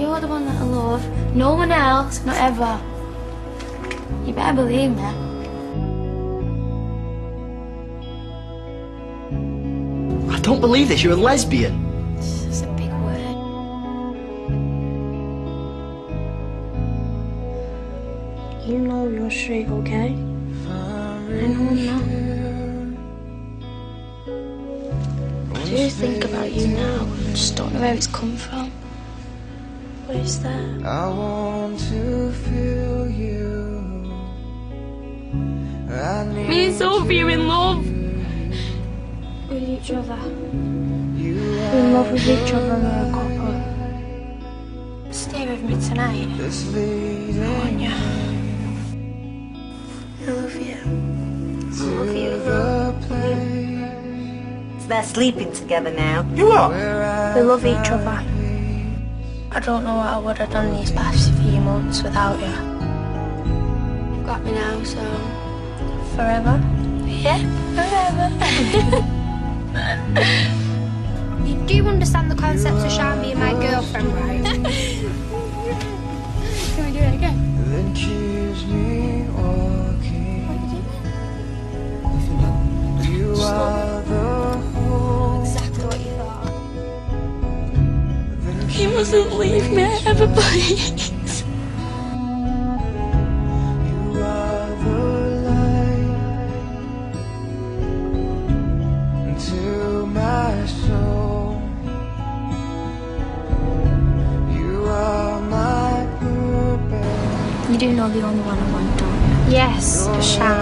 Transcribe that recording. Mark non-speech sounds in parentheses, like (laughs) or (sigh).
You're the one that I love. No one else, not ever. You better believe me. I don't believe this. You're a lesbian. It's a big word. You know you're straight, okay? I know I'm not. I do think about you now. I just don't know where it's come from. What is that? I want to feel you. I need Me and Sophie are in love. With each other. We're in love with each other and we're a couple. Stay with me tonight. This leading Anya. I love you. to the place They're sleeping together now. You are? where We love each other. I don't know what I would have done these past few months without you. You've got me now, so. Forever? Yeah, forever. (laughs) You do understand the concept of Sian being my girlfriend, right? Mustn't leave me ever, please. You are the light to my soul. You are my purpose. You do know the only one I want, don't you? Yes, Sian.